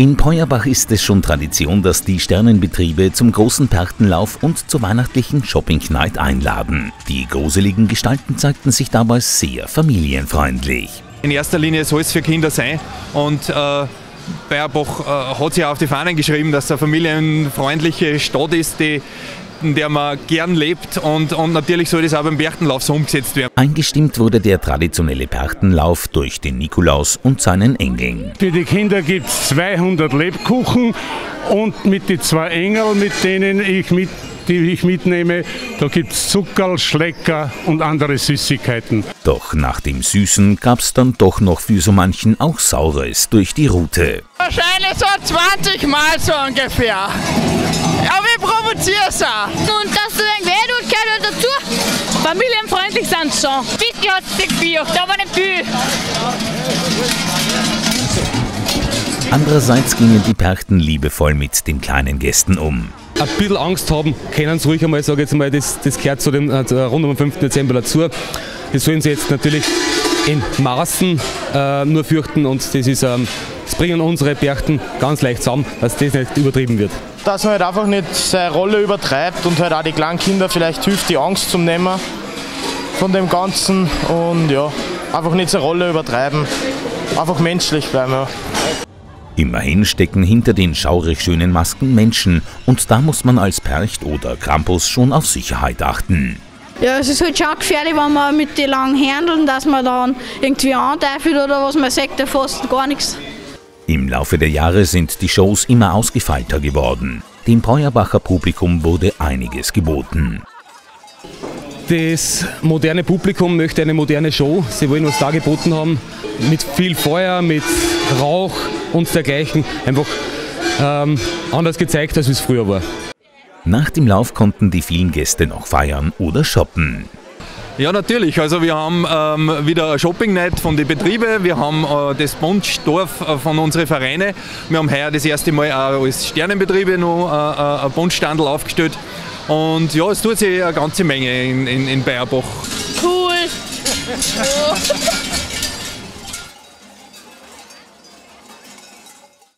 In Peuerbach ist es schon Tradition, dass die Sternenbetriebe zum großen Perchtenlauf und zur weihnachtlichen Shopping Night einladen. Die gruseligen Gestalten zeigten sich dabei sehr familienfreundlich. In erster Linie soll es für Kinder sein und äh, Bayerbach äh, hat sich auf die Fahnen geschrieben, dass es eine familienfreundliche Stadt ist, die in der man gern lebt und, und natürlich soll das auch beim Berchtenlauf so umgesetzt werden. Eingestimmt wurde der traditionelle Berchtenlauf durch den Nikolaus und seinen Engeln. Für die Kinder gibt es 200 Lebkuchen und mit den zwei Engeln, mit denen ich mit die ich mitnehme. Da gibt es Zuckerl, Schlecker und andere Süßigkeiten. Doch nach dem Süßen gab es dann doch noch für so manchen auch Saures durch die Route. Wahrscheinlich so 20 Mal so ungefähr. Aber ich provoziere es auch. Und dass du dein weh tut, gehört halt dazu. Familienfreundlich sind sie schon. Bitte hat es nicht gefürchtet, aber nicht viel. Andererseits gingen die Perchten liebevoll mit den kleinen Gästen um. Ein bisschen Angst haben, können sie ruhig einmal, sage jetzt mal, das, das gehört zu dem, äh, rund um den 5. Dezember dazu. Das sollen sie jetzt natürlich in Maßen äh, nur fürchten und das ist, ähm, bringen unsere Berchten ganz leicht zusammen, dass das nicht übertrieben wird. Dass man halt einfach nicht seine Rolle übertreibt und halt auch die kleinen Kinder vielleicht hilft, die Angst zu nehmen von dem Ganzen und ja, einfach nicht seine Rolle übertreiben, einfach menschlich bleiben. Ja. Immerhin stecken hinter den schaurig schönen Masken Menschen und da muss man als Percht oder Krampus schon auf Sicherheit achten. Ja, es ist halt schon gefährlich, wenn man mit den langen Händeln, dass man dann irgendwie anteifelt oder was, man sagt ja fast gar nichts. Im Laufe der Jahre sind die Shows immer ausgefeilter geworden. Dem Peuerbacher Publikum wurde einiges geboten. Das moderne Publikum möchte eine moderne Show. Sie wollen was dargeboten haben. Mit viel Feuer, mit Rauch und dergleichen. Einfach ähm, anders gezeigt, als es früher war. Nach dem Lauf konnten die vielen Gäste noch feiern oder shoppen. Ja, natürlich. Also wir haben ähm, wieder ein Shopping Night von den Betrieben. Wir haben äh, das Buntsdorf äh, von unseren Vereinen. Wir haben heuer das erste Mal auch als Sternenbetriebe noch äh, äh ein Bundstandel aufgestellt. Und ja, es tut sich eine ganze Menge in, in, in Bayerbach. Cool.